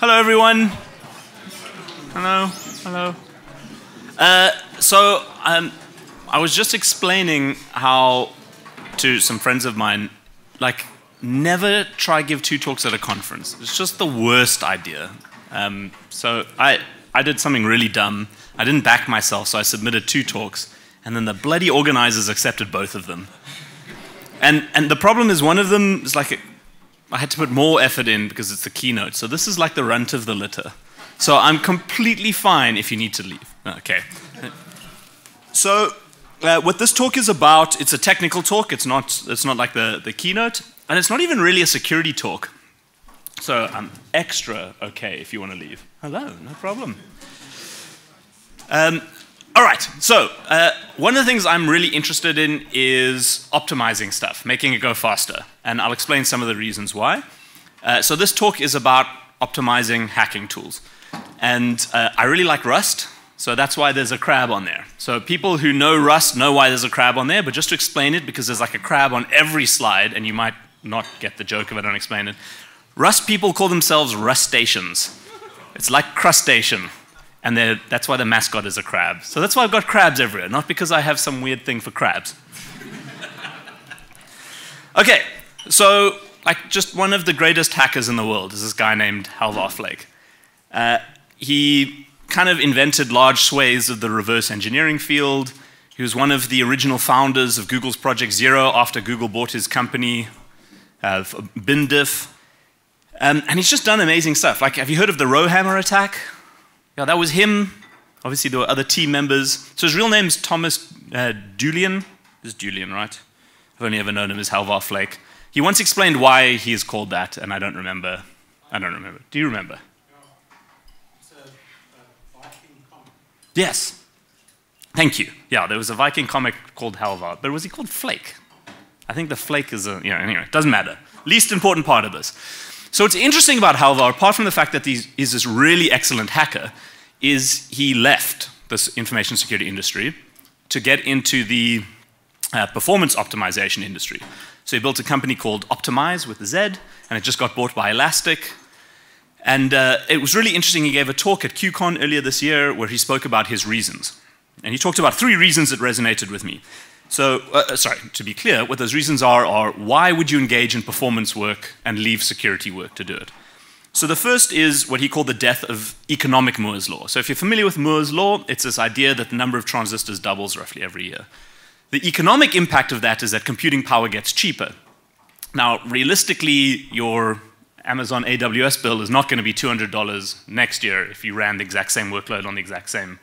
Hello, everyone. Hello, hello. Uh, so, um, I was just explaining how to some friends of mine, like, never try give two talks at a conference. It's just the worst idea. Um, so I, I did something really dumb. I didn't back myself, so I submitted two talks, and then the bloody organizers accepted both of them. And, and the problem is one of them is like, a, I had to put more effort in because it's the keynote. So this is like the runt of the litter. So I'm completely fine if you need to leave. Okay. So uh, what this talk is about, it's a technical talk. It's not, it's not like the, the keynote. And it's not even really a security talk. So I'm extra okay if you want to leave. Hello, no problem. Um, all right, so uh, one of the things I'm really interested in is optimizing stuff, making it go faster. And I'll explain some of the reasons why. Uh, so this talk is about optimizing hacking tools. And uh, I really like Rust, so that's why there's a crab on there. So people who know Rust know why there's a crab on there, but just to explain it, because there's like a crab on every slide, and you might not get the joke if I don't explain it. Rust people call themselves rustaceans. It's like crustacean. And that's why the mascot is a crab. So that's why I've got crabs everywhere, not because I have some weird thing for crabs. okay, so like just one of the greatest hackers in the world is this guy named Halvar Flake. Uh, he kind of invented large swathes of the reverse engineering field. He was one of the original founders of Google's Project Zero after Google bought his company, uh, Bindiff. Um, and he's just done amazing stuff. Like, have you heard of the Rowhammer attack? Yeah, that was him. Obviously, there were other team members. So his real name is Thomas uh, Julian. This is Julian, right? I've only ever known him as Halvar Flake. He once explained why he is called that, and I don't remember. I don't remember. Do you remember? Yes. Thank you. Yeah, there was a Viking comic called Halvar, but was he called Flake? I think the Flake is a, you know, anyway, it doesn't matter. Least important part of this. So what's interesting about Halvar, apart from the fact that he's this really excellent hacker, is he left this information security industry to get into the uh, performance optimization industry. So he built a company called Optimize with a Z, and it just got bought by Elastic. And uh, it was really interesting. He gave a talk at QCon earlier this year where he spoke about his reasons. And he talked about three reasons that resonated with me. So, uh, uh, sorry, to be clear, what those reasons are are why would you engage in performance work and leave security work to do it? So the first is what he called the death of economic Moore's law. So if you're familiar with Moore's law, it's this idea that the number of transistors doubles roughly every year. The economic impact of that is that computing power gets cheaper. Now, realistically, your Amazon AWS bill is not going to be $200 next year if you ran the exact same workload on the exact same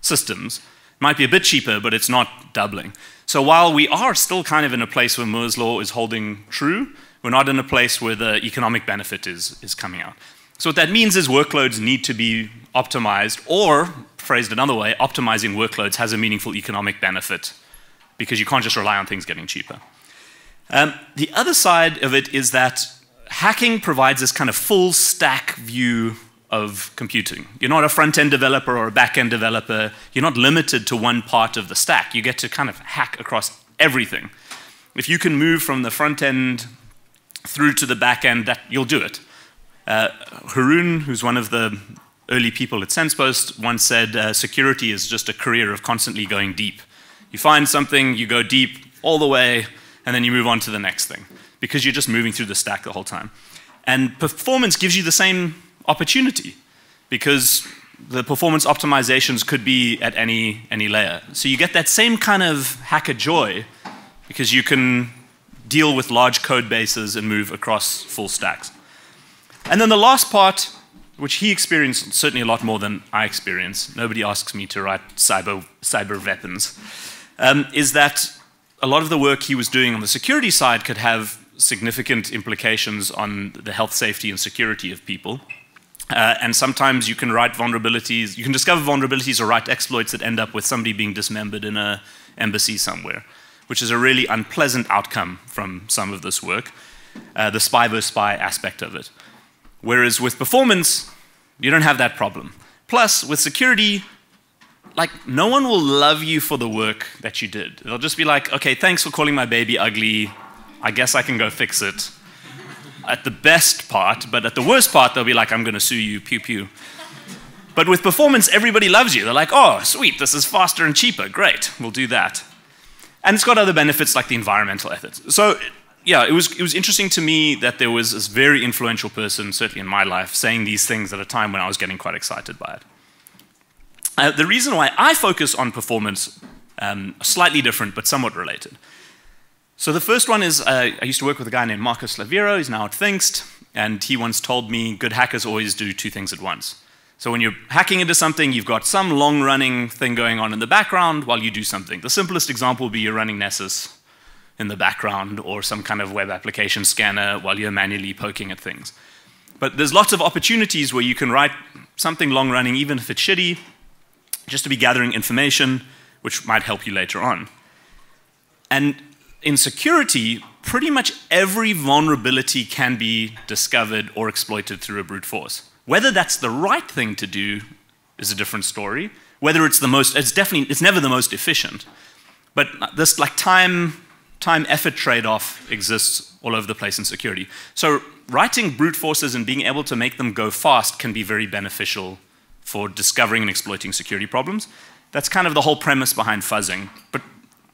systems. It might be a bit cheaper, but it's not doubling. So while we are still kind of in a place where Moore's law is holding true, we're not in a place where the economic benefit is, is coming out. So what that means is workloads need to be optimized, or phrased another way, optimizing workloads has a meaningful economic benefit because you can't just rely on things getting cheaper. Um, the other side of it is that hacking provides this kind of full stack view of computing. You're not a front end developer or a back end developer. You're not limited to one part of the stack. You get to kind of hack across everything. If you can move from the front end through to the back end, that, you'll do it. Uh, Haroon, who's one of the early people at SensePost, once said uh, security is just a career of constantly going deep. You find something, you go deep all the way, and then you move on to the next thing because you're just moving through the stack the whole time. And performance gives you the same opportunity because the performance optimizations could be at any, any layer. So you get that same kind of hacker joy because you can deal with large code bases and move across full stacks. And then the last part, which he experienced certainly a lot more than I experience, nobody asks me to write cyber, cyber weapons, um, is that a lot of the work he was doing on the security side could have significant implications on the health, safety, and security of people. Uh, and sometimes you can write vulnerabilities, you can discover vulnerabilities or write exploits that end up with somebody being dismembered in an embassy somewhere, which is a really unpleasant outcome from some of this work, uh, the spy versus spy aspect of it. Whereas with performance, you don't have that problem. Plus, with security, like no one will love you for the work that you did. They'll just be like, okay, thanks for calling my baby ugly. I guess I can go fix it. at the best part, but at the worst part, they'll be like, I'm going to sue you, pew pew. But with performance, everybody loves you. They're like, oh, sweet, this is faster and cheaper. Great, we'll do that. And it's got other benefits like the environmental efforts. So, yeah, it was, it was interesting to me that there was this very influential person, certainly in my life, saying these things at a time when I was getting quite excited by it. Uh, the reason why I focus on performance, um, slightly different but somewhat related. So the first one is uh, I used to work with a guy named Marcus Slaviero, he's now at Pfingst, and he once told me good hackers always do two things at once. So when you're hacking into something, you've got some long running thing going on in the background while you do something. The simplest example would be you're running Nessus in the background or some kind of web application scanner while you're manually poking at things. But there's lots of opportunities where you can write something long running, even if it's shitty, just to be gathering information, which might help you later on. And in security, pretty much every vulnerability can be discovered or exploited through a brute force. Whether that's the right thing to do is a different story. Whether it's the most, it's definitely, it's never the most efficient. But this like time, time effort trade-off exists all over the place in security. So writing brute forces and being able to make them go fast can be very beneficial for discovering and exploiting security problems. That's kind of the whole premise behind fuzzing. But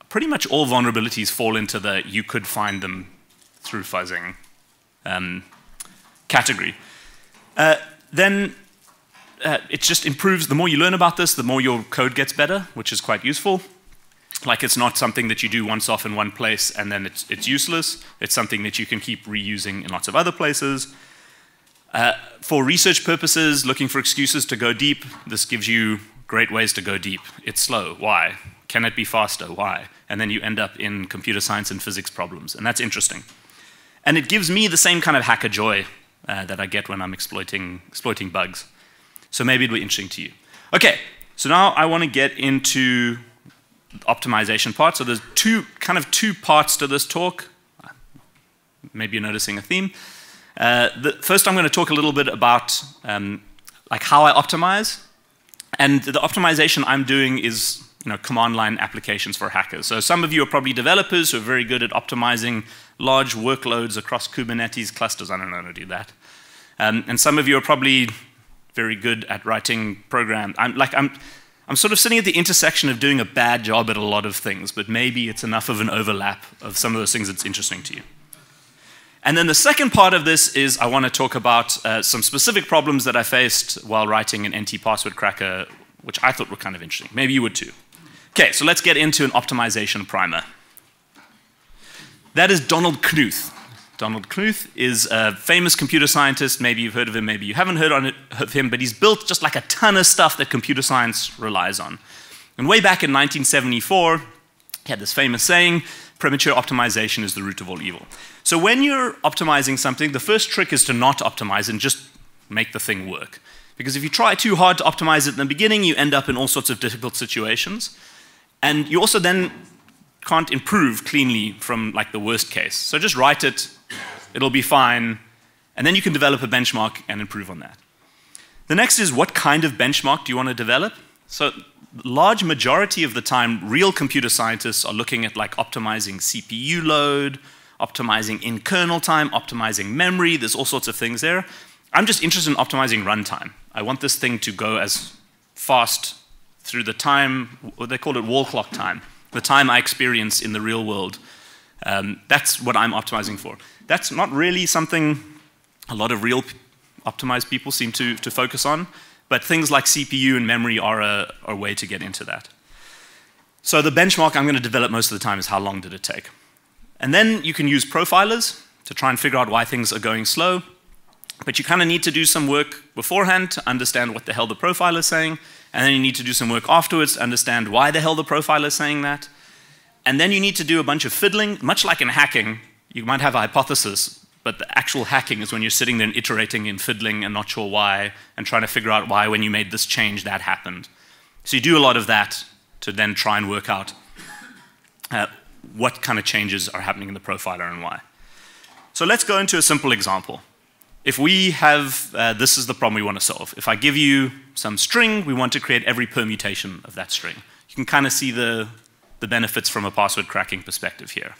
pretty much all vulnerabilities fall into the you could find them through fuzzing um, category. Uh, then uh, it just improves. The more you learn about this, the more your code gets better, which is quite useful. Like it's not something that you do once off in one place and then it's, it's useless. It's something that you can keep reusing in lots of other places. Uh, for research purposes, looking for excuses to go deep, this gives you great ways to go deep. It's slow. Why? Can it be faster? Why? And then you end up in computer science and physics problems, and that's interesting. And it gives me the same kind of hacker joy uh, that I get when I'm exploiting, exploiting bugs. So maybe it'll be interesting to you. Okay, so now I want to get into optimization part. So there's two, kind of two parts to this talk. Maybe you're noticing a theme. Uh, the, first, I'm going to talk a little bit about um, like how I optimize, and the optimization I'm doing is you know, command line applications for hackers. So some of you are probably developers who are very good at optimizing large workloads across Kubernetes clusters. I don't know how to do that. Um, and some of you are probably very good at writing programs. I'm, like, I'm, I'm sort of sitting at the intersection of doing a bad job at a lot of things, but maybe it's enough of an overlap of some of those things that's interesting to you. And then the second part of this is I want to talk about uh, some specific problems that I faced while writing an NT password cracker, which I thought were kind of interesting. Maybe you would too. Okay, so let's get into an optimization primer. That is Donald Knuth. Donald Knuth is a famous computer scientist. Maybe you've heard of him, maybe you haven't heard of him, but he's built just like a ton of stuff that computer science relies on. And way back in 1974, he had this famous saying, premature optimization is the root of all evil. So when you're optimizing something, the first trick is to not optimize and just make the thing work. Because if you try too hard to optimize it in the beginning, you end up in all sorts of difficult situations. And you also then can't improve cleanly from like the worst case. So just write it, it'll be fine, and then you can develop a benchmark and improve on that. The next is what kind of benchmark do you want to develop? So large majority of the time, real computer scientists are looking at like optimizing CPU load, optimizing in kernel time, optimizing memory, there's all sorts of things there. I'm just interested in optimizing runtime. I want this thing to go as fast through the time, they call it wall clock time the time I experience in the real world. Um, that's what I'm optimizing for. That's not really something a lot of real optimized people seem to, to focus on, but things like CPU and memory are a, are a way to get into that. So the benchmark I'm going to develop most of the time is how long did it take. And then you can use profilers to try and figure out why things are going slow. But you kind of need to do some work beforehand to understand what the hell the profiler is saying, and then you need to do some work afterwards to understand why the hell the profiler is saying that. And then you need to do a bunch of fiddling, much like in hacking. You might have a hypothesis, but the actual hacking is when you're sitting there and iterating and fiddling and not sure why, and trying to figure out why when you made this change that happened. So you do a lot of that to then try and work out uh, what kind of changes are happening in the profiler and why. So let's go into a simple example. If we have, uh, this is the problem we want to solve. If I give you some string, we want to create every permutation of that string. You can kind of see the, the benefits from a password cracking perspective here.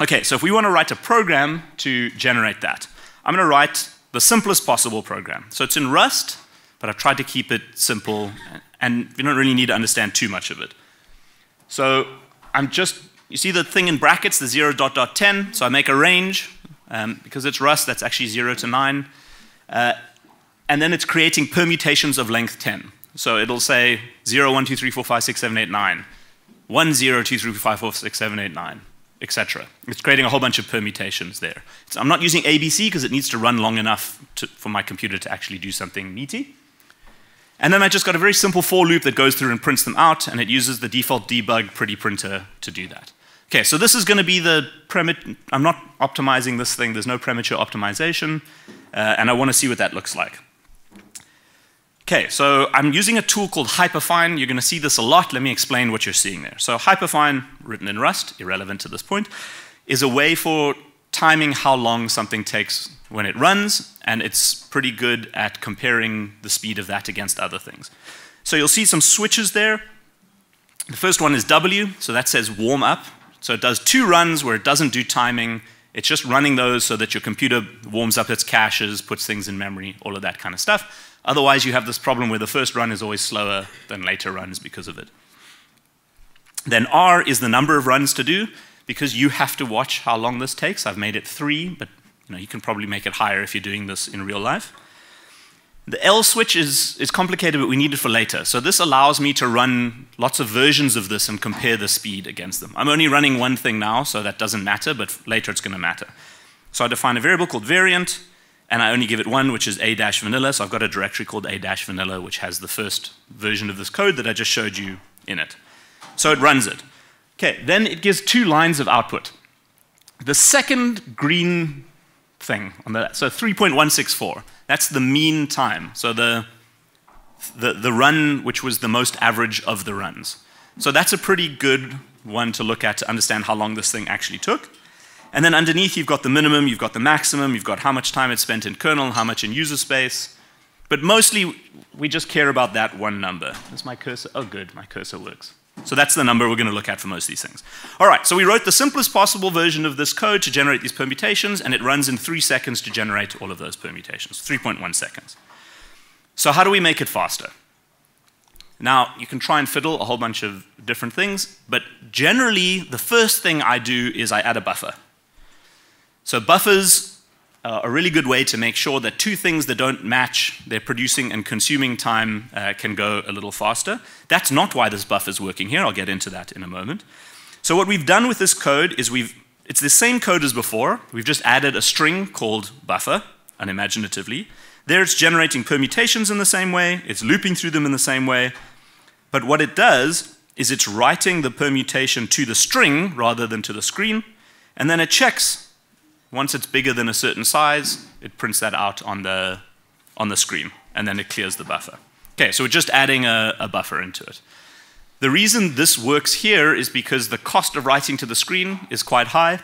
Okay, so if we want to write a program to generate that, I'm going to write the simplest possible program. So it's in Rust, but I've tried to keep it simple, and you don't really need to understand too much of it. So I'm just, you see the thing in brackets, the 0 dot dot 10, so I make a range. Um, because it's Rust, that's actually 0 to 9. Uh, and then it's creating permutations of length 10. So it'll say 0, 1, 2, 3, 4, 5, 6, 7, 8, 9. 1, 0, 2, 3, 4, 5, 4, 6, 7, 8, 9 etc. It's creating a whole bunch of permutations there. So I'm not using ABC because it needs to run long enough to, for my computer to actually do something meaty. And then I just got a very simple for loop that goes through and prints them out, and it uses the default debug pretty printer to do that. Okay, so this is going to be the I'm not optimizing this thing, there's no premature optimization, uh, and I want to see what that looks like. Okay, so I'm using a tool called Hyperfine. You're going to see this a lot. Let me explain what you're seeing there. So Hyperfine, written in Rust, irrelevant to this point, is a way for timing how long something takes when it runs, and it's pretty good at comparing the speed of that against other things. So you'll see some switches there. The first one is W, so that says warm up. So it does two runs where it doesn't do timing. It's just running those so that your computer warms up its caches, puts things in memory, all of that kind of stuff. Otherwise, you have this problem where the first run is always slower than later runs because of it. Then R is the number of runs to do, because you have to watch how long this takes. I've made it three, but you, know, you can probably make it higher if you're doing this in real life. The L switch is, is complicated, but we need it for later. So this allows me to run lots of versions of this and compare the speed against them. I'm only running one thing now, so that doesn't matter, but later it's going to matter. So I define a variable called variant, and I only give it one, which is a-vanilla. So I've got a directory called a-vanilla, which has the first version of this code that I just showed you in it. So it runs it. Okay, then it gives two lines of output. The second green thing, on the, so 3.164, that's the mean time. So the, the, the run which was the most average of the runs. So that's a pretty good one to look at to understand how long this thing actually took. And then underneath, you've got the minimum, you've got the maximum, you've got how much time it's spent in kernel, how much in user space. But mostly, we just care about that one number. Is my cursor? Oh, good, my cursor works. So that's the number we're going to look at for most of these things. All right, so we wrote the simplest possible version of this code to generate these permutations, and it runs in three seconds to generate all of those permutations, 3.1 seconds. So how do we make it faster? Now, you can try and fiddle a whole bunch of different things, but generally, the first thing I do is I add a buffer. So buffers are a really good way to make sure that two things that don't match their producing and consuming time uh, can go a little faster. That's not why this buffer is working here. I'll get into that in a moment. So what we've done with this code is we've, it's the same code as before. We've just added a string called buffer, unimaginatively. There it's generating permutations in the same way. It's looping through them in the same way. But what it does is it's writing the permutation to the string rather than to the screen. And then it checks once it's bigger than a certain size, it prints that out on the, on the screen, and then it clears the buffer. Okay, so we're just adding a, a buffer into it. The reason this works here is because the cost of writing to the screen is quite high.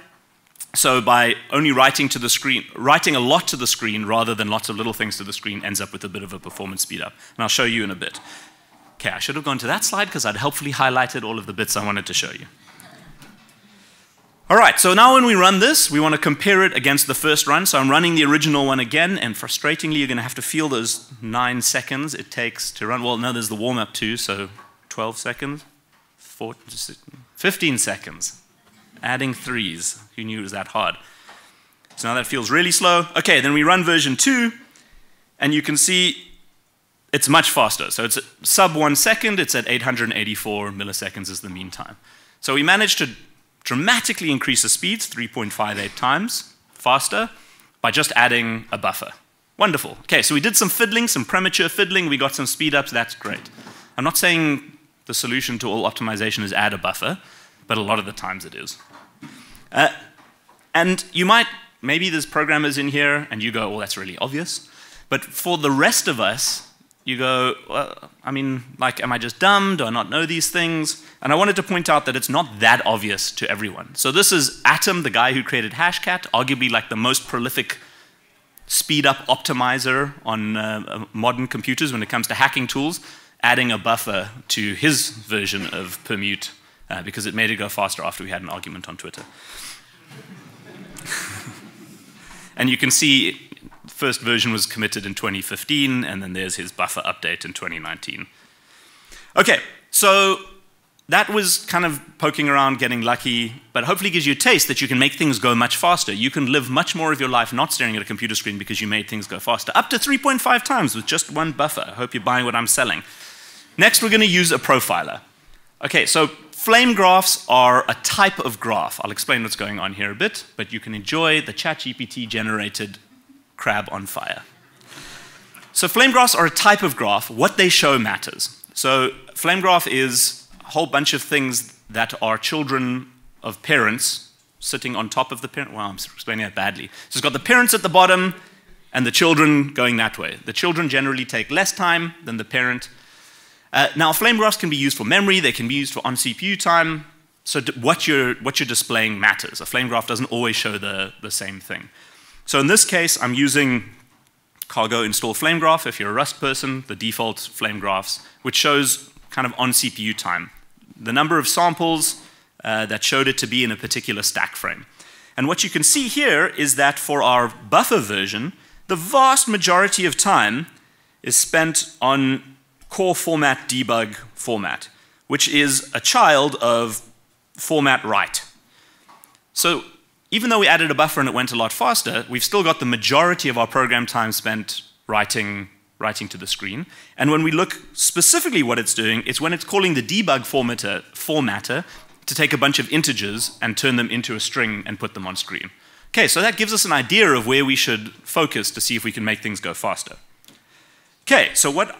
So by only writing to the screen, writing a lot to the screen rather than lots of little things to the screen ends up with a bit of a performance speed up. And I'll show you in a bit. Okay, I should have gone to that slide because I'd helpfully highlighted all of the bits I wanted to show you. All right, so now when we run this, we want to compare it against the first run. So I'm running the original one again, and frustratingly, you're going to have to feel those nine seconds it takes to run. Well, no, there's the warm up too, so 12 seconds, 14, 15 seconds. Adding threes. Who knew it was that hard? So now that feels really slow. Okay, then we run version two, and you can see it's much faster. So it's sub one second, it's at 884 milliseconds is the mean time. So we managed to dramatically increase the speeds 3.58 times faster by just adding a buffer. Wonderful. Okay, so we did some fiddling, some premature fiddling, we got some speed ups, that's great. I'm not saying the solution to all optimization is add a buffer, but a lot of the times it is. Uh, and you might, maybe there's programmers in here and you go, oh, that's really obvious. But for the rest of us, you go, well, I mean, like, am I just dumb? Do I not know these things? And I wanted to point out that it's not that obvious to everyone. So this is Atom, the guy who created Hashcat, arguably like the most prolific speed up optimizer on uh, modern computers when it comes to hacking tools, adding a buffer to his version of permute uh, because it made it go faster after we had an argument on Twitter. and you can see first version was committed in 2015, and then there's his buffer update in 2019. Okay, so that was kind of poking around, getting lucky, but hopefully gives you a taste that you can make things go much faster. You can live much more of your life not staring at a computer screen because you made things go faster. Up to 3.5 times with just one buffer. I hope you're buying what I'm selling. Next, we're going to use a profiler. Okay, so flame graphs are a type of graph. I'll explain what's going on here a bit, but you can enjoy the ChatGPT generated crab on fire. So flame graphs are a type of graph. What they show matters. So flame graph is a whole bunch of things that are children of parents sitting on top of the parent. Wow, I'm explaining that badly. So it's got the parents at the bottom and the children going that way. The children generally take less time than the parent. Uh, now, flame graphs can be used for memory, they can be used for on CPU time. So what you're, what you're displaying matters. A flame graph doesn't always show the, the same thing. So in this case, I'm using cargo install flame graph if you're a Rust person, the default flame graphs, which shows kind of on CPU time the number of samples uh, that showed it to be in a particular stack frame. And what you can see here is that for our buffer version, the vast majority of time is spent on core format debug format, which is a child of format write. So even though we added a buffer and it went a lot faster, we've still got the majority of our program time spent writing writing to the screen. And when we look specifically what it's doing, it's when it's calling the debug formatter, formatter to take a bunch of integers and turn them into a string and put them on screen. Okay, so that gives us an idea of where we should focus to see if we can make things go faster. Okay, so what...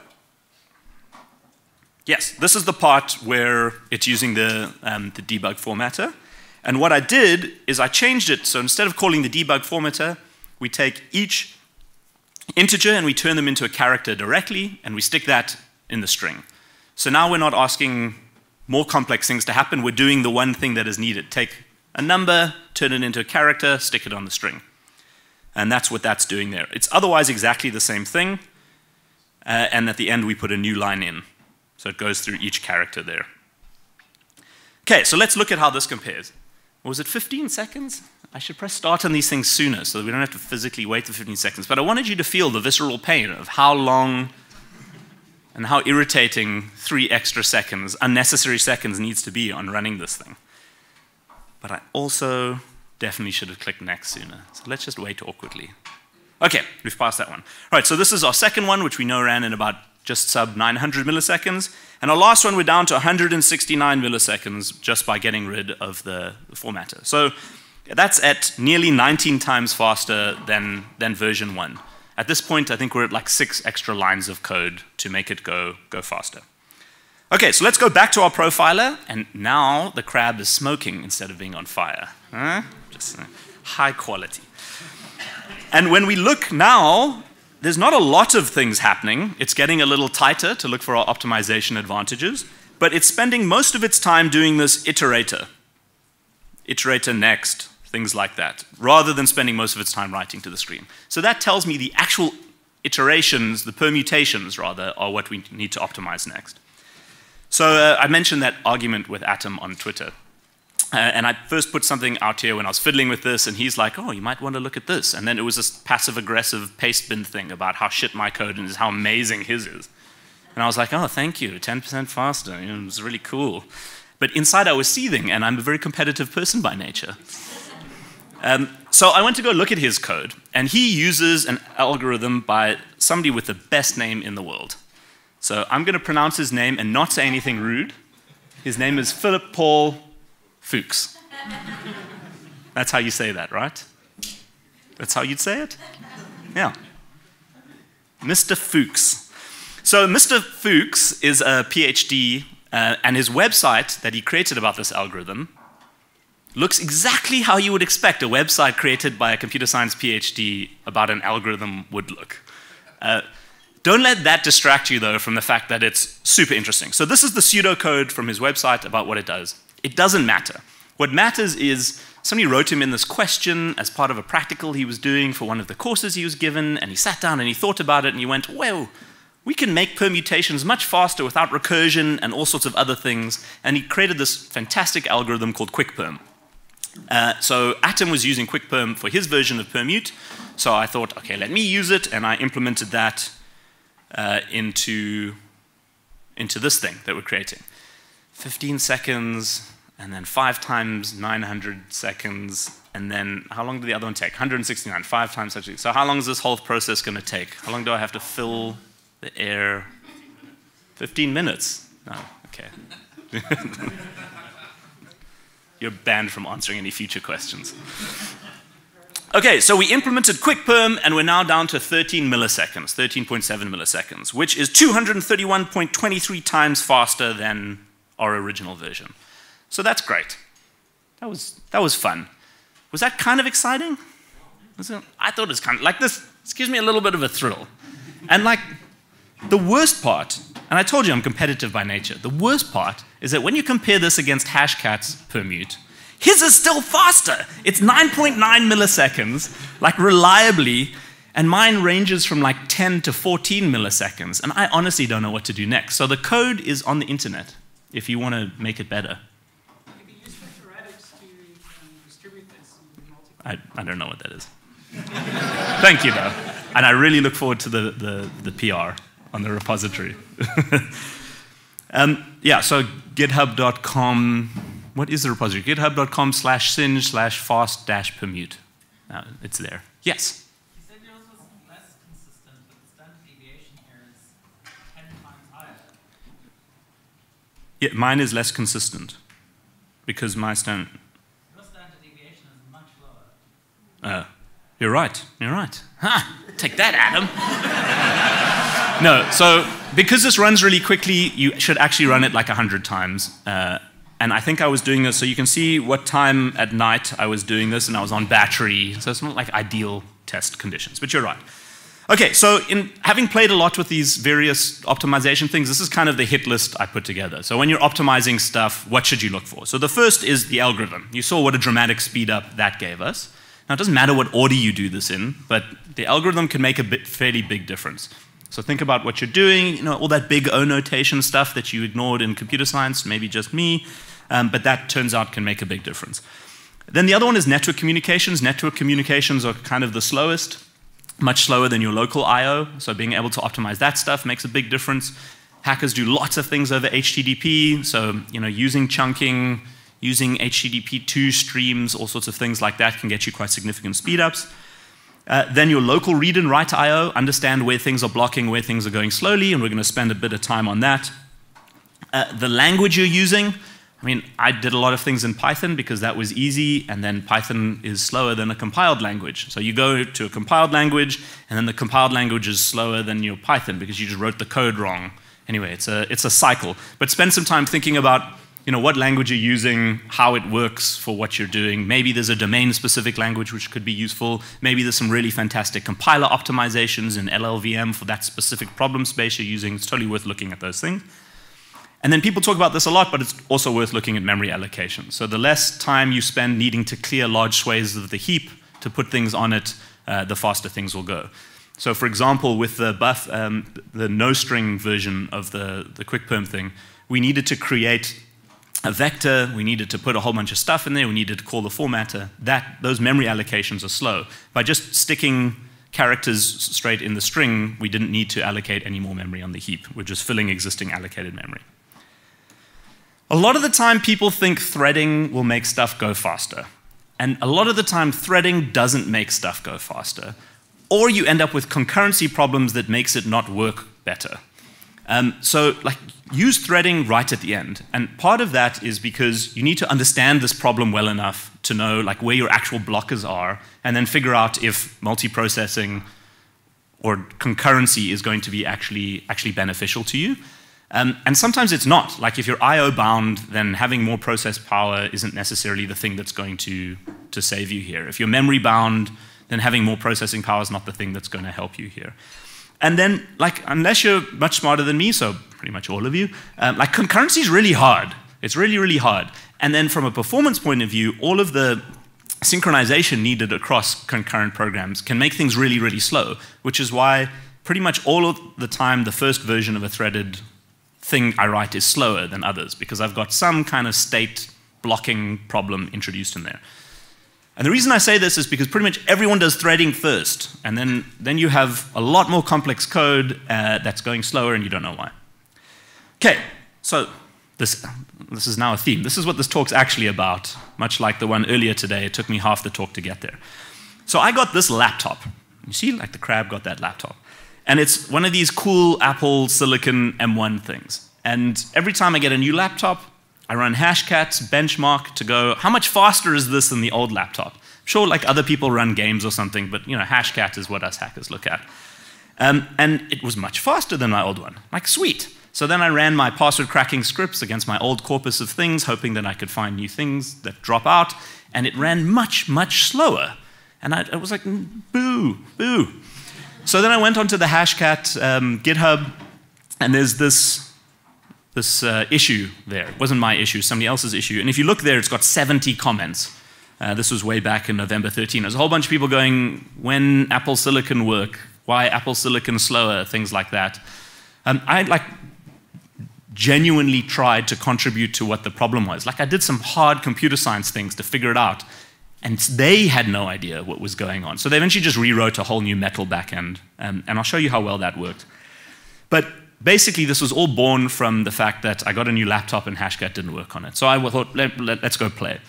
Yes, this is the part where it's using the, um, the debug formatter. And what I did is I changed it, so instead of calling the debug formatter, we take each integer and we turn them into a character directly, and we stick that in the string. So now we're not asking more complex things to happen, we're doing the one thing that is needed. Take a number, turn it into a character, stick it on the string. And that's what that's doing there. It's otherwise exactly the same thing, uh, and at the end we put a new line in. So it goes through each character there. Okay, so let's look at how this compares. Was it 15 seconds? I should press start on these things sooner so that we don't have to physically wait for 15 seconds. But I wanted you to feel the visceral pain of how long and how irritating three extra seconds, unnecessary seconds, needs to be on running this thing. But I also definitely should have clicked next sooner. So let's just wait awkwardly. Okay, we've passed that one. All right, so this is our second one, which we know ran in about just sub 900 milliseconds. And our last one, we're down to 169 milliseconds just by getting rid of the, formatter. So that's at nearly 19 times faster than, than version 1. At this point, I think we're at like six extra lines of code to make it go, go faster. Okay, so let's go back to our profiler, and now the crab is smoking instead of being on fire. Huh? Just uh, high quality. And when we look now, there's not a lot of things happening. It's getting a little tighter to look for our optimization advantages, but it's spending most of its time doing this iterator. Iterator next, things like that, rather than spending most of its time writing to the screen. So that tells me the actual iterations, the permutations rather, are what we need to optimize next. So uh, I mentioned that argument with Atom on Twitter. Uh, and I first put something out here when I was fiddling with this, and he's like, oh, you might want to look at this. And then it was this passive-aggressive paste bin thing about how shit my code is, how amazing his is. And I was like, oh, thank you, 10% faster. You know, it was really cool. But inside I was seething, and I'm a very competitive person by nature. Um, so I went to go look at his code, and he uses an algorithm by somebody with the best name in the world. So I'm going to pronounce his name and not say anything rude. His name is Philip Paul Fuchs. That's how you say that, right? That's how you'd say it? Yeah. Mr. Fuchs. So Mr. Fuchs is a PhD, uh, and his website that he created about this algorithm looks exactly how you would expect a website created by a computer science PhD about an algorithm would look. Uh, don't let that distract you, though, from the fact that it's super interesting. So this is the pseudocode from his website about what it does. It doesn't matter. What matters is somebody wrote him in this question as part of a practical he was doing for one of the courses he was given, and he sat down and he thought about it, and he went, well, we can make permutations much faster without recursion and all sorts of other things, and he created this fantastic algorithm called QuickPerm. Uh, so Atom was using QuickPerm for his version of Permute. So I thought, okay, let me use it, and I implemented that uh, into, into this thing that we're creating. 15 seconds, and then 5 times 900 seconds, and then how long did the other one take? 169, 5 times such. So how long is this whole process going to take? How long do I have to fill the air? 15 minutes. No, okay. You're banned from answering any future questions. Okay, so we implemented QuickPerm and we're now down to 13 milliseconds, 13.7 milliseconds, which is 231.23 times faster than our original version. So that's great. That was, that was fun. Was that kind of exciting? It, I thought it was kind of like this. This gives me a little bit of a thrill. And like the worst part, and I told you I'm competitive by nature, the worst part is that when you compare this against Hashcat's permute, his is still faster. It's 9.9 milliseconds, like reliably, and mine ranges from like 10 to 14 milliseconds. And I honestly don't know what to do next. So the code is on the internet if you want to make it better. I, I don't know what that is. Thank you, though. And I really look forward to the, the, the PR on the repository. um, yeah, so github.com what is the repository? GitHub.com slash singe slash fast dash permute. Uh, it's there. Yes? You said yours was less consistent, but the standard deviation here is 10 times higher. Yeah, mine is less consistent because my standard. Your standard deviation is much lower. Uh, you're right. You're right. Ha! Take that, Adam. no, so because this runs really quickly, you should actually run it like 100 times. Uh, and I think I was doing this, so you can see what time at night I was doing this, and I was on battery, so it's not like ideal test conditions, but you're right. Okay, so in having played a lot with these various optimization things, this is kind of the hit list I put together. So when you're optimizing stuff, what should you look for? So the first is the algorithm. You saw what a dramatic speed up that gave us. Now it doesn't matter what order you do this in, but the algorithm can make a bit, fairly big difference. So think about what you're doing, you know, all that big O notation stuff that you ignored in computer science, maybe just me um, but that turns out can make a big difference. Then the other one is network communications. Network communications are kind of the slowest, much slower than your local I.O., so being able to optimize that stuff makes a big difference. Hackers do lots of things over HTTP, so you know, using chunking, using HTTP2 streams, all sorts of things like that can get you quite significant speedups. Uh, then your local read and write I.O., understand where things are blocking, where things are going slowly, and we're going to spend a bit of time on that. Uh, the language you're using, I mean, I did a lot of things in Python because that was easy, and then Python is slower than a compiled language. So you go to a compiled language, and then the compiled language is slower than your Python because you just wrote the code wrong. Anyway, it's a, it's a cycle. But spend some time thinking about you know, what language you're using, how it works for what you're doing. Maybe there's a domain-specific language which could be useful. Maybe there's some really fantastic compiler optimizations in LLVM for that specific problem space you're using. It's totally worth looking at those things. And then people talk about this a lot, but it's also worth looking at memory allocation. So the less time you spend needing to clear large swathes of the heap to put things on it, uh, the faster things will go. So for example, with the buff, um, the no-string version of the, the QuickPerm thing, we needed to create a vector, we needed to put a whole bunch of stuff in there, we needed to call the formatter. That, those memory allocations are slow. By just sticking characters straight in the string, we didn't need to allocate any more memory on the heap. We're just filling existing allocated memory. A lot of the time, people think threading will make stuff go faster. And a lot of the time, threading doesn't make stuff go faster. Or you end up with concurrency problems that makes it not work better. Um, so, like, use threading right at the end. And part of that is because you need to understand this problem well enough to know, like, where your actual blockers are, and then figure out if multiprocessing or concurrency is going to be actually, actually beneficial to you. Um, and sometimes it's not. Like if you're I.O. bound, then having more process power isn't necessarily the thing that's going to, to save you here. If you're memory bound, then having more processing power is not the thing that's going to help you here. And then, like, unless you're much smarter than me, so pretty much all of you, um, like concurrency is really hard. It's really, really hard. And then from a performance point of view, all of the synchronization needed across concurrent programs can make things really, really slow, which is why pretty much all of the time the first version of a threaded thing I write is slower than others because I've got some kind of state blocking problem introduced in there. And the reason I say this is because pretty much everyone does threading first, and then, then you have a lot more complex code uh, that's going slower and you don't know why. Okay, so this, this is now a theme. This is what this talk's actually about, much like the one earlier today. It took me half the talk to get there. So I got this laptop. You see, like the crab got that laptop. And it's one of these cool Apple Silicon M1 things. And every time I get a new laptop, I run Hashcats, benchmark to go, how much faster is this than the old laptop? Sure, like other people run games or something, but you know, Hashcat is what us hackers look at. Um, and it was much faster than my old one. Like, sweet. So then I ran my password cracking scripts against my old corpus of things, hoping that I could find new things that drop out, and it ran much, much slower. And I, I was like, mm, boo, boo. So then I went onto the Hashcat um, GitHub, and there's this this uh, issue there. It wasn't my issue, somebody else's issue. And if you look there, it's got 70 comments. Uh, this was way back in November 13. There's a whole bunch of people going, when Apple Silicon work, why Apple Silicon slower, things like that. Um, I like genuinely tried to contribute to what the problem was. Like I did some hard computer science things to figure it out, and they had no idea what was going on. So they eventually just rewrote a whole new metal backend, um, and I'll show you how well that worked. But basically, this was all born from the fact that I got a new laptop and Hashcat didn't work on it. So I thought, let, let, let's go play.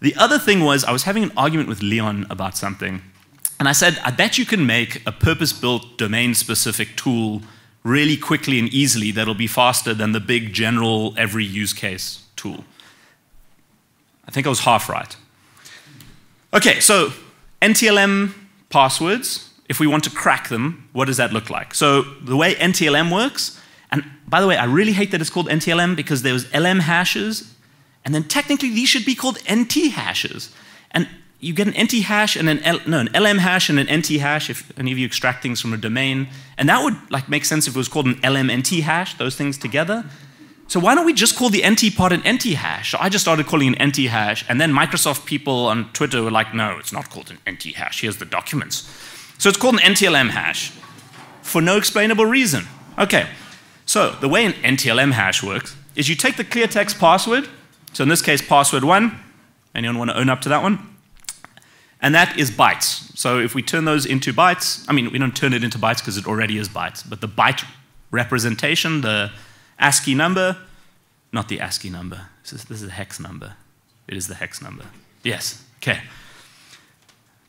The other thing was, I was having an argument with Leon about something. And I said, I bet you can make a purpose built domain specific tool really quickly and easily that'll be faster than the big general every use case tool. I think I was half right. Okay, so NTLM passwords if we want to crack them, what does that look like? So the way NTLM works, and by the way, I really hate that it's called NTLM because there's LM hashes, and then technically these should be called NT hashes. And you get an NT hash and an L, no, an LM hash and an NT hash if any of you extract things from a domain. And that would like make sense if it was called an LMNT hash, those things together. So why don't we just call the NT part an NT hash? So I just started calling it an NT hash, and then Microsoft people on Twitter were like, no, it's not called an NT hash. Here's the documents. So it's called an NTLM hash for no explainable reason. Okay, so the way an NTLM hash works is you take the clear text password, so in this case, password one. Anyone want to own up to that one? And that is bytes. So if we turn those into bytes, I mean, we don't turn it into bytes because it already is bytes, but the byte representation, the ASCII number, not the ASCII number. This is, a hex number. It is the hex number. Yes, okay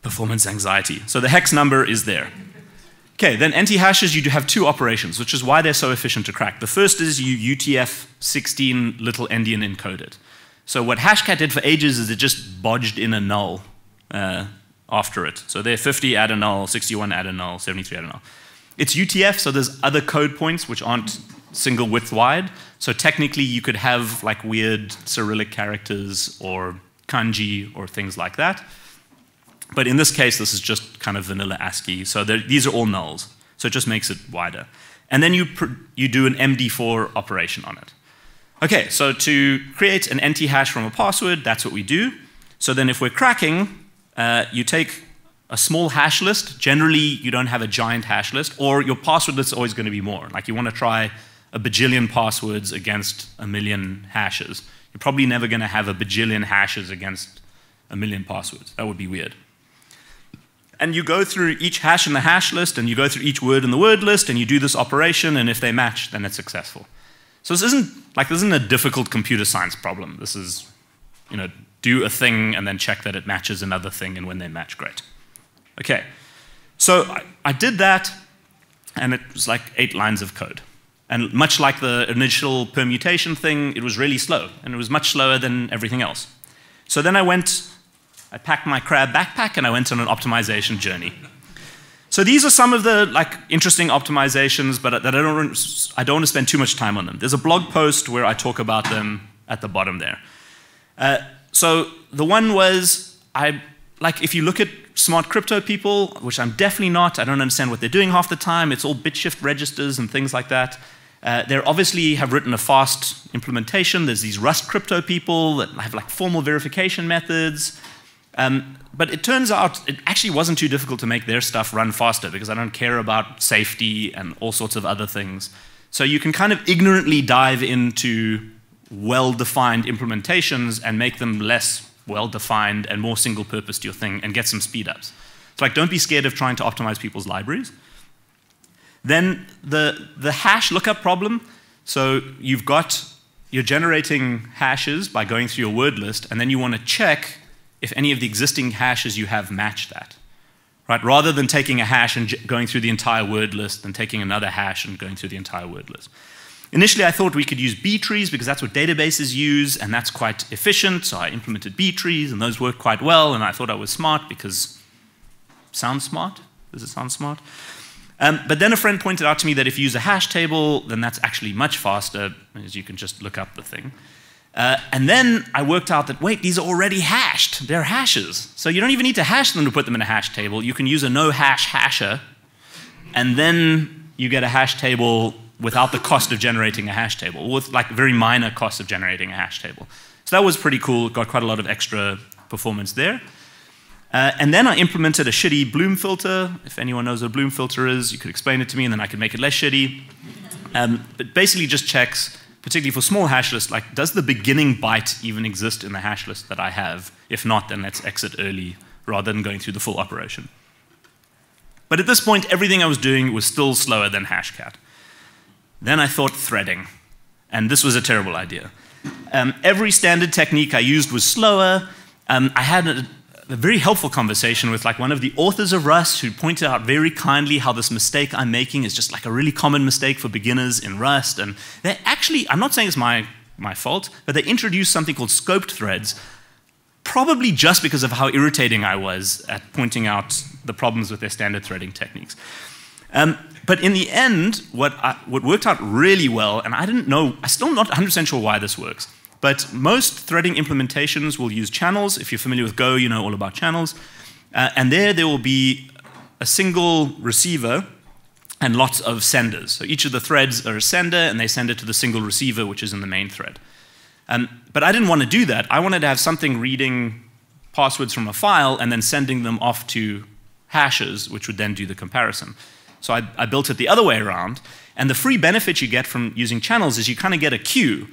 performance anxiety. So the hex number is there. Okay, then NT hashes, you do have two operations, which is why they're so efficient to crack. The first is you UTF-16 little endian encoded. So what Hashcat did for ages is it just bodged in a null uh, after it. So they're 50 add a null, 61 add a null, 73 add a null. It's UTF, so there's other code points which aren't single width wide. So technically you could have like weird Cyrillic characters or kanji or things like that. But in this case, this is just kind of vanilla ASCII. So these are all nulls. So it just makes it wider. And then you, you do an MD4 operation on it. Okay, so to create an NT hash from a password, that's what we do. So then if we're cracking, uh, you take a small hash list. Generally, you don't have a giant hash list, or your password list is always going to be more. Like you want to try a bajillion passwords against a million hashes. You're probably never going to have a bajillion hashes against a million passwords. That would be weird and you go through each hash in the hash list, and you go through each word in the word list, and you do this operation, and if they match, then it's successful. So this isn't like this isn't a difficult computer science problem. This is, you know, do a thing and then check that it matches another thing, and when they match, great. Okay, so I, I did that, and it was like eight lines of code. And much like the initial permutation thing, it was really slow, and it was much slower than everything else. So then I went I packed my crab backpack and I went on an optimization journey. So these are some of the like interesting optimizations, but that I don't, I don't want to spend too much time on them. There's a blog post where I talk about them at the bottom there. Uh, so the one was, I like if you look at smart crypto people, which I'm definitely not, I don't understand what they're doing half the time. It's all bit shift registers and things like that. Uh, they obviously have written a fast implementation. There's these Rust crypto people that have like formal verification methods. Um, but it turns out it actually wasn't too difficult to make their stuff run faster because I don't care about safety and all sorts of other things. So you can kind of ignorantly dive into well-defined implementations and make them less well-defined and more single-purpose to your thing and get some speed-ups. So like, don't be scared of trying to optimize people's libraries. Then the, the hash lookup problem. So you've got, you're generating hashes by going through your word list, and then you want to check if any of the existing hashes you have match that. Right? Rather than taking a hash and going through the entire word list, and taking another hash and going through the entire word list. Initially, I thought we could use B trees because that's what databases use, and that's quite efficient. So I implemented B trees, and those worked quite well. And I thought I was smart because sounds smart. Does it sound smart? Um, but then a friend pointed out to me that if you use a hash table, then that's actually much faster, as you can just look up the thing. Uh, and then I worked out that, wait, these are already hashed. They're hashes. So you don't even need to hash them to put them in a hash table. You can use a no hash hasher, and then you get a hash table without the cost of generating a hash table, with like very minor cost of generating a hash table. So that was pretty cool, got quite a lot of extra performance there. Uh, and then I implemented a shitty Bloom filter. If anyone knows what a Bloom filter is, you could explain it to me and then I could make it less shitty. Um, but basically just checks, particularly for small hash lists, like does the beginning byte even exist in the hash list that I have? If not, then let's exit early rather than going through the full operation. But at this point, everything I was doing was still slower than Hashcat. Then I thought threading, and this was a terrible idea. Um, every standard technique I used was slower. Um, I had a, a, very helpful conversation with like one of the authors of Rust who pointed out very kindly how this mistake I'm making is just like a really common mistake for beginners in Rust. And they actually, I'm not saying it's my, my fault, but they introduced something called scoped threads, probably just because of how irritating I was at pointing out the problems with their standard threading techniques. Um, but in the end, what, I, what worked out really well, and I didn't know, I'm still not 100% sure why this works, but most threading implementations will use channels. If you're familiar with Go, you know all about channels. Uh, and there, there will be a single receiver and lots of senders. So each of the threads are a sender, and they send it to the single receiver, which is in the main thread. Um, but I didn't want to do that. I wanted to have something reading passwords from a file and then sending them off to hashes, which would then do the comparison. So I, I built it the other way around. And the free benefit you get from using channels is you kind of get a queue.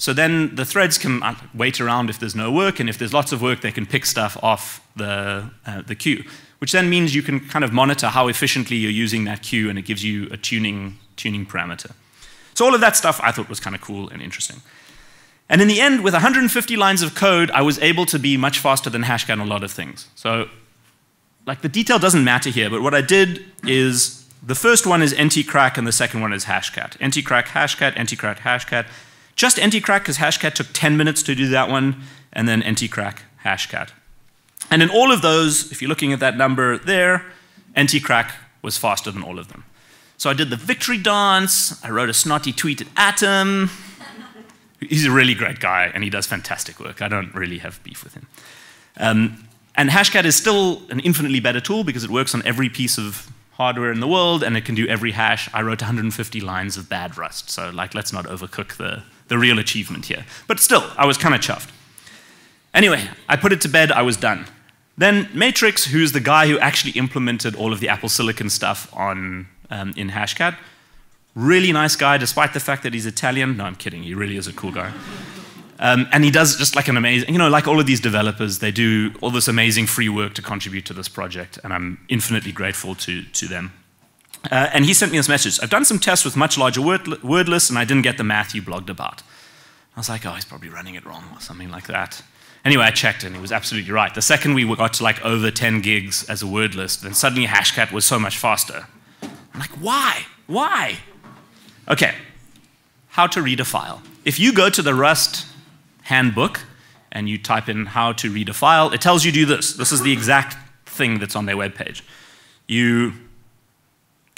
So then the threads can uh, wait around if there's no work, and if there's lots of work, they can pick stuff off the, uh, the queue, which then means you can kind of monitor how efficiently you're using that queue, and it gives you a tuning, tuning parameter. So all of that stuff I thought was kind of cool and interesting. And in the end, with 150 lines of code, I was able to be much faster than Hashcat on a lot of things. So like the detail doesn't matter here, but what I did is the first one is ntcrack and the second one is hashcat. ntcrack, hashcat, ntcrack, hashcat. Just ntcrack because hashcat took 10 minutes to do that one, and then ntcrack, hashcat. And in all of those, if you're looking at that number there, ntcrack was faster than all of them. So I did the victory dance, I wrote a snotty tweet at Atom. He's a really great guy, and he does fantastic work. I don't really have beef with him. Um, and Hashcat is still an infinitely better tool because it works on every piece of hardware in the world, and it can do every hash. I wrote 150 lines of bad Rust, so like, let's not overcook the, the real achievement here. But still, I was kind of chuffed. Anyway, I put it to bed, I was done. Then Matrix, who's the guy who actually implemented all of the Apple Silicon stuff on, um, in Hashcat, really nice guy, despite the fact that he's Italian. No, I'm kidding, he really is a cool guy. Um, and he does just like an amazing, you know, like all of these developers, they do all this amazing free work to contribute to this project, and I'm infinitely grateful to, to them. Uh, and he sent me this message. I've done some tests with much larger word, word lists, and I didn't get the math you blogged about. I was like, oh, he's probably running it wrong or something like that. Anyway, I checked, and he was absolutely right. The second we got to like over 10 gigs as a word list, then suddenly Hashcat was so much faster. I'm like, why? Why? Okay, how to read a file. If you go to the Rust handbook and you type in how to read a file, it tells you do this. This is the exact thing that's on their webpage. You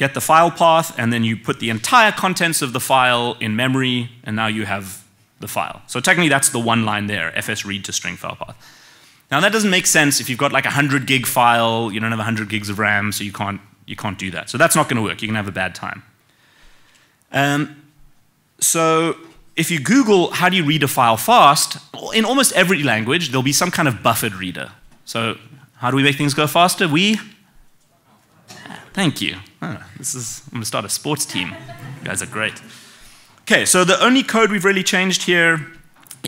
get the file path, and then you put the entire contents of the file in memory, and now you have the file. So technically, that's the one line there, fs read to string file path. Now that doesn't make sense if you've got like a 100 gig file, you don't have 100 gigs of RAM, so you can't, you can't do that. So that's not going to work. You're to have a bad time. Um, so if you Google how do you read a file fast, in almost every language, there'll be some kind of buffered reader. So how do we make things go faster? We, thank you. This is, I'm gonna start a sports team. You guys are great. Okay, so the only code we've really changed here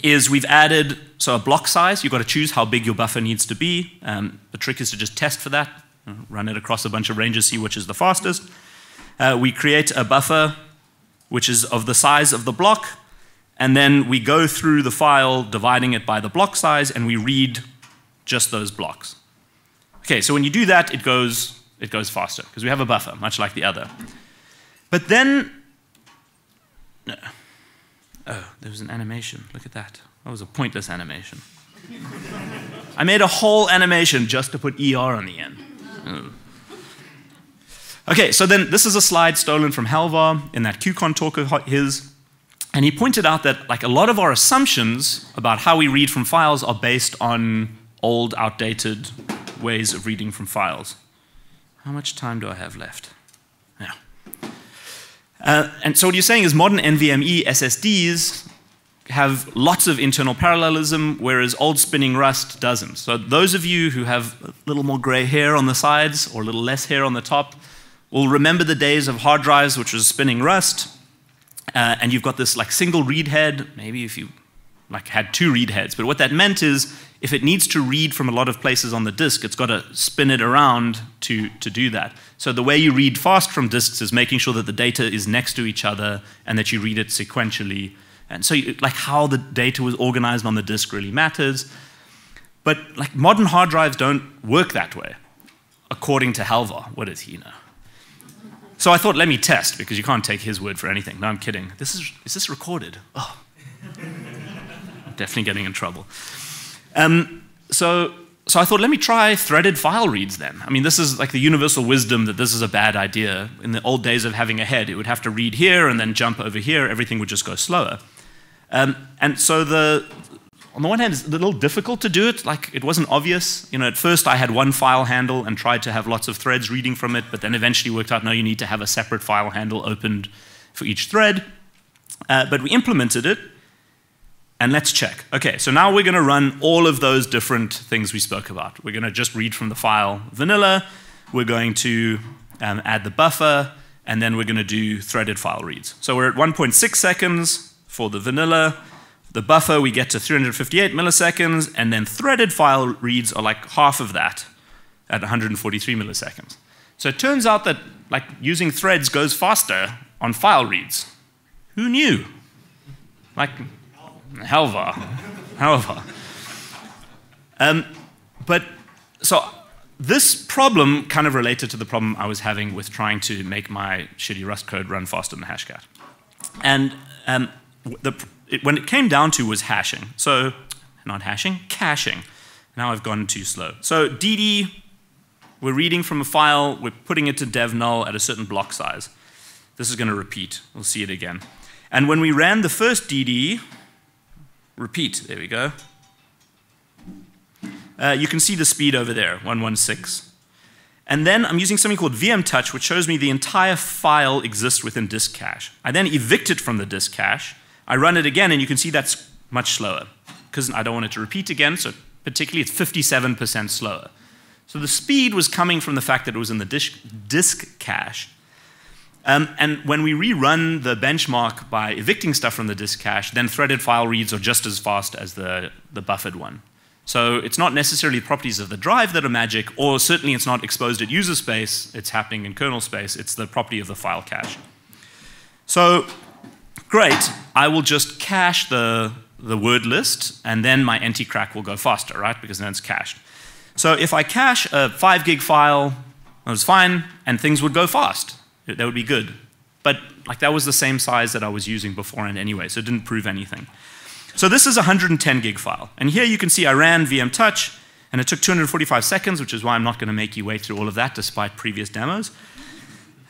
is we've added, so a block size, you've got to choose how big your buffer needs to be. Um, the trick is to just test for that, run it across a bunch of ranges, see which is the fastest. Uh, we create a buffer which is of the size of the block, and then we go through the file, dividing it by the block size, and we read just those blocks. Okay, so when you do that, it goes, it goes faster, because we have a buffer, much like the other. But then, no. oh, there was an animation. Look at that. That was a pointless animation. I made a whole animation just to put ER on the end. Oh. Okay, so then this is a slide stolen from Helvar in that QCon talk of his. And he pointed out that like a lot of our assumptions about how we read from files are based on old, outdated ways of reading from files. How much time do I have left? Yeah. Uh, and so what you're saying is modern NVMe SSDs have lots of internal parallelism, whereas old spinning Rust doesn't. So those of you who have a little more gray hair on the sides or a little less hair on the top, will remember the days of hard drives, which was spinning Rust, uh, and you've got this like single read head, maybe if you like had two read heads, but what that meant is if it needs to read from a lot of places on the disk, it's got to spin it around to, to do that. So the way you read fast from disks is making sure that the data is next to each other and that you read it sequentially. And so you, like how the data was organized on the disk really matters. But like modern hard drives don't work that way, according to Helvar. What does he know? So I thought, let me test, because you can't take his word for anything. No, I'm kidding. This is, is this recorded? Oh. Definitely getting in trouble. Um, so, so I thought, let me try threaded file reads then. I mean, this is like the universal wisdom that this is a bad idea. In the old days of having a head, it would have to read here and then jump over here. Everything would just go slower. Um, and so the, on the one hand, it's a little difficult to do it. Like, it wasn't obvious. You know, at first I had one file handle and tried to have lots of threads reading from it, but then eventually worked out, no, you need to have a separate file handle opened for each thread. Uh, but we implemented it, and let's check. Okay, so now we're going to run all of those different things we spoke about. We're going to just read from the file vanilla. We're going to um, add the buffer, and then we're going to do threaded file reads. So we're at 1.6 seconds for the vanilla, the buffer, we get to 358 milliseconds, and then threaded file reads are like half of that at 143 milliseconds. So it turns out that like using threads goes faster on file reads. Who knew? Like Helvar. Helvar. Um, but so this problem kind of related to the problem I was having with trying to make my shitty Rust code run faster than Hashcat. And um, the, it, when it came down to was hashing. So, not hashing, caching. Now I've gone too slow. So DD, we're reading from a file, we're putting it to dev null at a certain block size. This is going to repeat. We'll see it again. And when we ran the first DD, repeat, there we go. Uh, you can see the speed over there, 116. And then I'm using something called vmtouch, which shows me the entire file exists within disk cache. I then evict it from the disk cache, I run it again, and you can see that's much slower because I don't want it to repeat again, so particularly it's 57% slower. So the speed was coming from the fact that it was in the disk, disk cache. Um, and when we rerun the benchmark by evicting stuff from the disk cache, then threaded file reads are just as fast as the, the buffered one. So it's not necessarily properties of the drive that are magic, or certainly it's not exposed at user space, it's happening in kernel space, it's the property of the file cache. So great, I will just cache the, the word list, and then my NTCrack will go faster, right? Because then it's cached. So if I cache a 5 gig file, that was fine, and things would go fast. That would be good. But like that was the same size that I was using beforehand anyway, so it didn't prove anything. So this is a 110 gig file. And here you can see I ran VM Touch, and it took 245 seconds, which is why I'm not going to make you wait through all of that despite previous demos.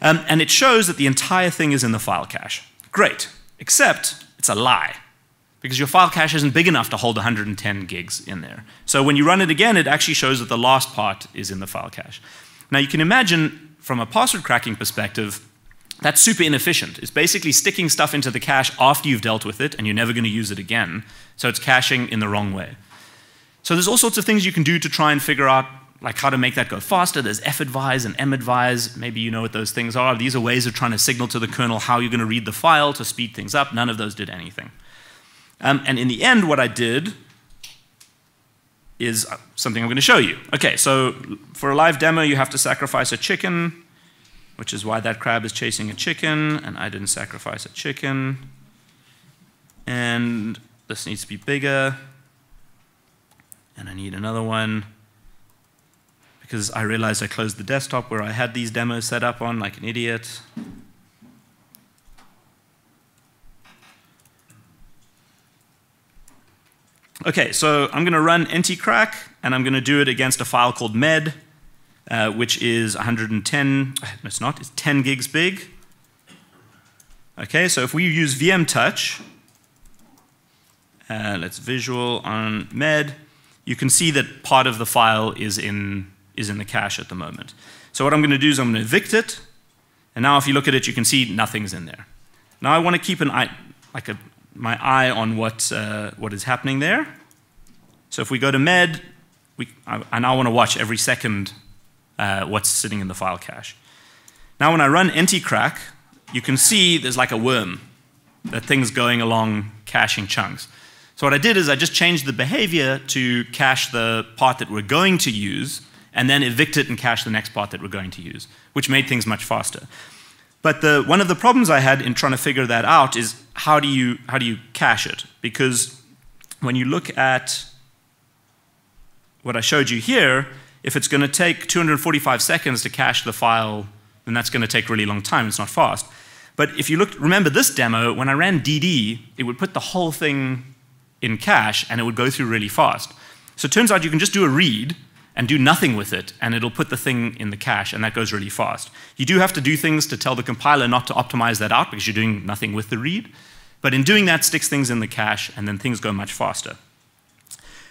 Um, and it shows that the entire thing is in the file cache. Great. Except it's a lie because your file cache isn't big enough to hold 110 gigs in there. So when you run it again, it actually shows that the last part is in the file cache. Now you can imagine from a password cracking perspective, that's super inefficient. It's basically sticking stuff into the cache after you've dealt with it and you're never going to use it again. So it's caching in the wrong way. So there's all sorts of things you can do to try and figure out like how to make that go faster. There's fadvise and madvise. Maybe you know what those things are. These are ways of trying to signal to the kernel how you're going to read the file to speed things up. None of those did anything. Um, and in the end, what I did is something I'm going to show you. Okay, so for a live demo, you have to sacrifice a chicken, which is why that crab is chasing a chicken, and I didn't sacrifice a chicken. And this needs to be bigger. And I need another one because I realized I closed the desktop where I had these demos set up on like an idiot. Okay, so I'm going to run ntcrack, and I'm going to do it against a file called med, uh, which is 110, no, it's not, it's 10 gigs big. Okay, so if we use vmtouch, uh, let's visual on med, you can see that part of the file is in, is in the cache at the moment. So what I'm going to do is I'm going to evict it, and now if you look at it, you can see nothing's in there. Now I want to keep an eye, like a, my eye on what, uh, what is happening there. So if we go to med, we, I, I now want to watch every second uh, what's sitting in the file cache. Now when I run ntcrack, you can see there's like a worm, that thing's going along caching chunks. So what I did is I just changed the behavior to cache the part that we're going to use, and then evict it and cache the next part that we're going to use, which made things much faster. But the, one of the problems I had in trying to figure that out is how do you, how do you cache it? Because when you look at what I showed you here, if it's going to take 245 seconds to cache the file, then that's going to take really long time. It's not fast. But if you look, remember this demo, when I ran DD, it would put the whole thing in cache and it would go through really fast. So it turns out you can just do a read and do nothing with it, and it'll put the thing in the cache, and that goes really fast. You do have to do things to tell the compiler not to optimize that out because you're doing nothing with the read. But in doing that, sticks things in the cache, and then things go much faster.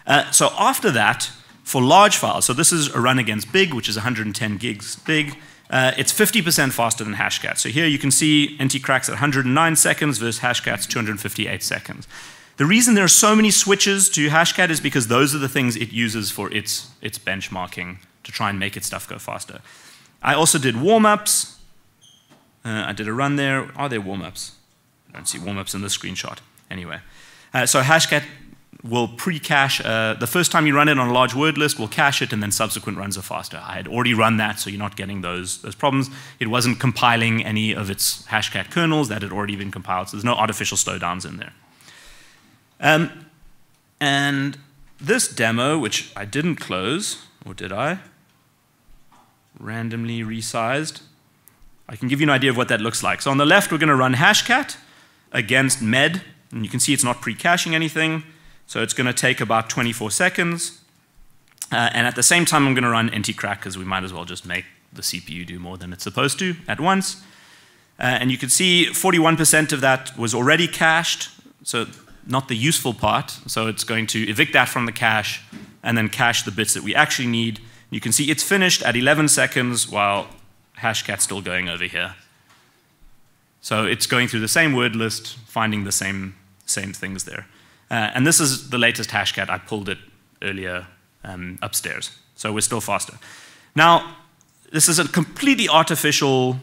Uh, so after that, for large files, so this is a run against big, which is 110 gigs big, uh, it's 50% faster than Hashcat. So here you can see ntcracks at 109 seconds versus Hashcat's 258 seconds. The reason there are so many switches to Hashcat is because those are the things it uses for its, its benchmarking to try and make its stuff go faster. I also did warm-ups. Uh, I did a run there. Are there warm-ups? I don't see warm-ups in the screenshot. Anyway. Uh, so Hashcat will pre-cache, uh, the first time you run it on a large word list, will cache it, and then subsequent runs are faster. I had already run that, so you're not getting those, those problems. It wasn't compiling any of its Hashcat kernels that had already been compiled, so there's no artificial slowdowns in there. Um, and this demo, which I didn't close, or did I? Randomly resized. I can give you an idea of what that looks like. So on the left, we're going to run hashcat against med, and you can see it's not pre-caching anything. So it's going to take about 24 seconds. Uh, and at the same time, I'm going to run ntcrack because we might as well just make the CPU do more than it's supposed to at once. Uh, and you can see 41% of that was already cached. So not the useful part. So it's going to evict that from the cache and then cache the bits that we actually need. You can see it's finished at 11 seconds while Hashcat's still going over here. So it's going through the same word list, finding the same, same things there. Uh, and this is the latest Hashcat. I pulled it earlier um, upstairs. So we're still faster. Now, this is a completely artificial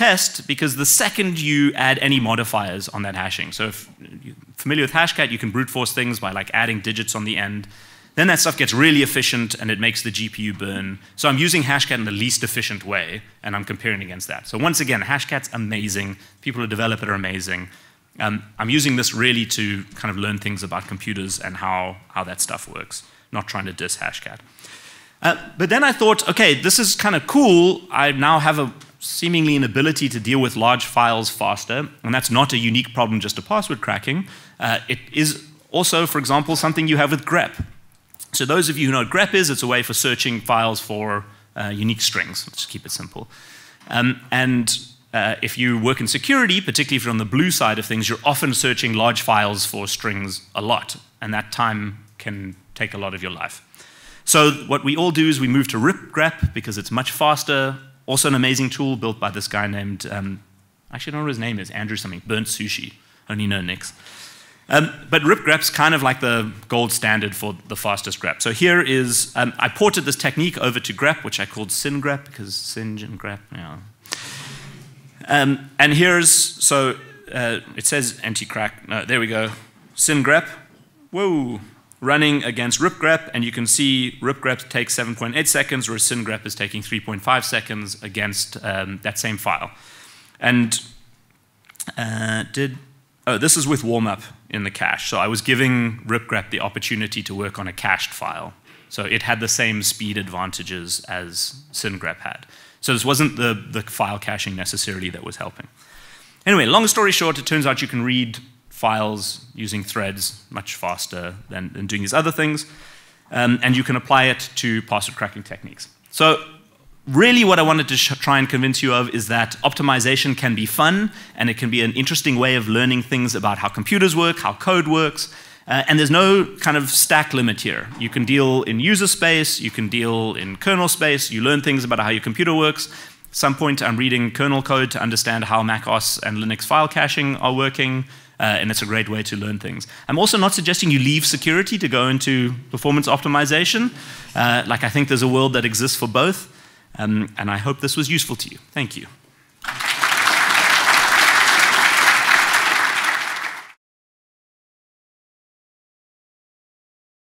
test because the second you add any modifiers on that hashing, so if you're familiar with Hashcat, you can brute force things by like adding digits on the end. Then that stuff gets really efficient and it makes the GPU burn. So I'm using Hashcat in the least efficient way and I'm comparing against that. So once again, Hashcat's amazing. People who develop it are amazing. Um, I'm using this really to kind of learn things about computers and how, how that stuff works, not trying to diss Hashcat. Uh, but then I thought, okay, this is kind of cool. I now have a seemingly an ability to deal with large files faster, and that's not a unique problem just to password cracking. Uh, it is also, for example, something you have with grep. So those of you who know what grep is, it's a way for searching files for uh, unique strings. Let's keep it simple. Um, and uh, if you work in security, particularly if you're on the blue side of things, you're often searching large files for strings a lot, and that time can take a lot of your life. So what we all do is we move to ripgrep because it's much faster, also an amazing tool built by this guy named, um, actually I don't know what his name is, Andrew something, Burnt Sushi, only know Nix. Um, but ripgrep's kind of like the gold standard for the fastest grep. So here is, um, I ported this technique over to grep, which I called syngrep, because singe and grep, yeah. Um, and here's, so uh, it says anti-crack, no, there we go. syngrep, whoa, running against ripgrep, and you can see ripgrep takes 7.8 seconds, whereas syngrep is taking 3.5 seconds against um, that same file. And uh, did, oh, this is with warm-up in the cache. So I was giving ripgrep the opportunity to work on a cached file. So it had the same speed advantages as syngrep had. So this wasn't the, the file caching necessarily that was helping. Anyway, long story short, it turns out you can read files using threads much faster than, than doing these other things, um, and you can apply it to password cracking techniques. So really what I wanted to try and convince you of is that optimization can be fun, and it can be an interesting way of learning things about how computers work, how code works, uh, and there's no kind of stack limit here. You can deal in user space, you can deal in kernel space, you learn things about how your computer works. At some point, I'm reading kernel code to understand how Mac OS and Linux file caching are working, and it's a great way to learn things. I'm also not suggesting you leave security to go into performance optimization. Uh, like, I think there's a world that exists for both, um, and I hope this was useful to you. Thank you.